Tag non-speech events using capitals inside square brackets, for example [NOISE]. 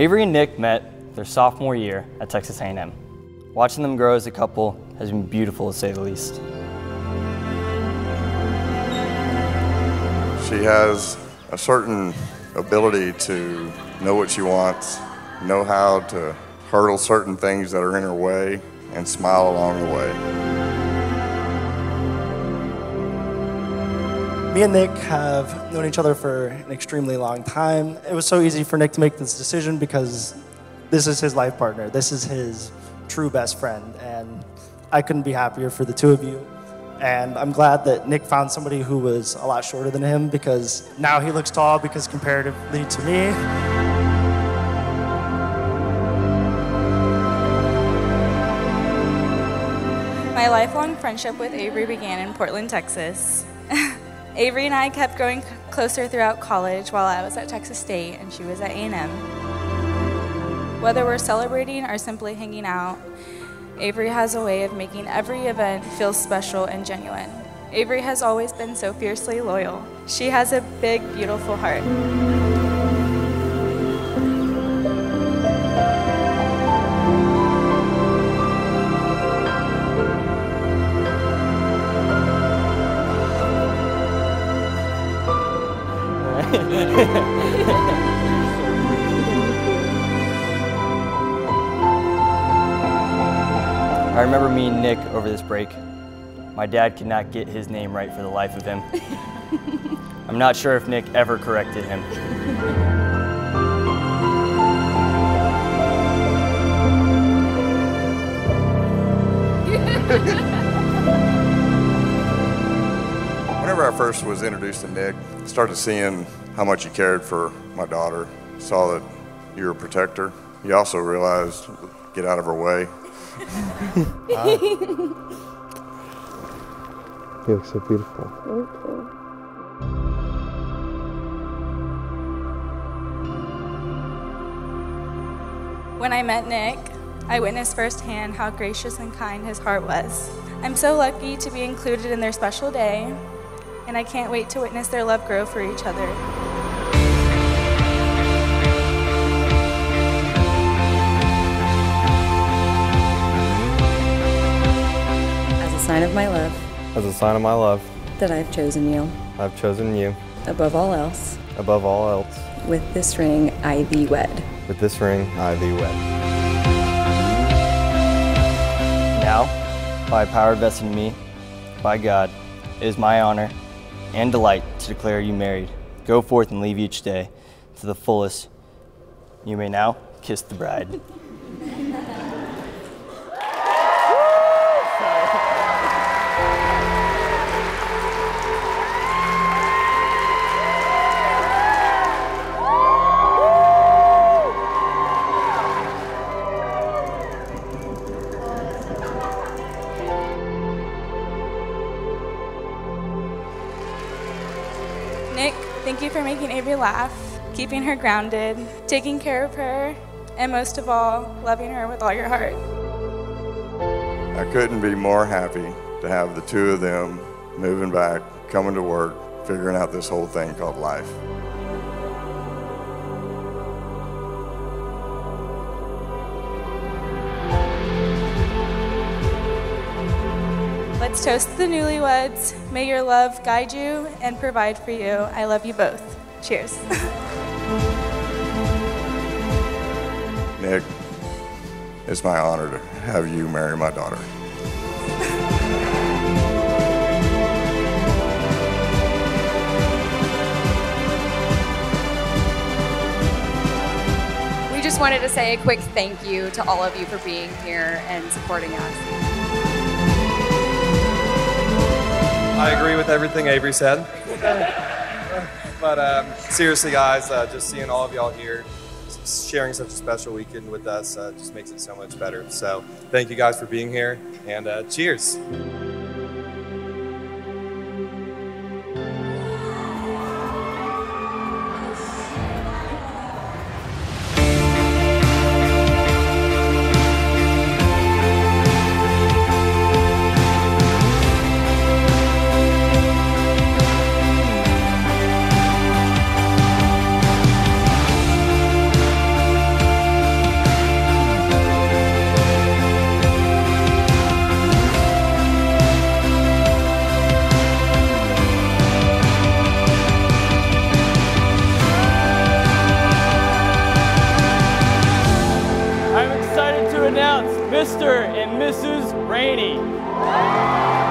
Avery and Nick met their sophomore year at Texas A&M. Watching them grow as a couple has been beautiful to say the least. She has a certain ability to know what she wants, know how to hurdle certain things that are in her way, and smile along the way. Me and Nick have known each other for an extremely long time. It was so easy for Nick to make this decision because this is his life partner. This is his true best friend. And I couldn't be happier for the two of you. And I'm glad that Nick found somebody who was a lot shorter than him because now he looks tall because comparatively to me, My lifelong friendship with Avery began in Portland, Texas. [LAUGHS] Avery and I kept growing closer throughout college while I was at Texas State and she was at A&M. Whether we're celebrating or simply hanging out, Avery has a way of making every event feel special and genuine. Avery has always been so fiercely loyal. She has a big, beautiful heart. [LAUGHS] I remember me and Nick over this break. My dad could not get his name right for the life of him. [LAUGHS] I'm not sure if Nick ever corrected him. [LAUGHS] first was introduced to Nick, started seeing how much he cared for my daughter, saw that you were a protector. You also realized, get out of her way. [LAUGHS] You look so beautiful. When I met Nick, I witnessed firsthand how gracious and kind his heart was. I'm so lucky to be included in their special day, and I can't wait to witness their love grow for each other. As a sign of my love, As a sign of my love, that I've chosen you, I've chosen you above all else, above all else. with this ring I thee wed. With this ring, I thee wed. Now, by power vested in me, by God, it is my honor and delight to declare you married. Go forth and live each day to the fullest. You may now kiss the bride. [LAUGHS] Nick, thank you for making Avery laugh, keeping her grounded, taking care of her, and most of all, loving her with all your heart. I couldn't be more happy to have the two of them moving back, coming to work, figuring out this whole thing called life. Let's toast the newlyweds. May your love guide you and provide for you. I love you both. Cheers. [LAUGHS] Nick, it's my honor to have you marry my daughter. We just wanted to say a quick thank you to all of you for being here and supporting us. I agree with everything Avery said. but um, seriously, guys, uh, just seeing all of y'all here, sharing such a special weekend with us, uh, just makes it so much better. So, thank you guys for being here, and uh, cheers. Mr. and Mrs. Rainey.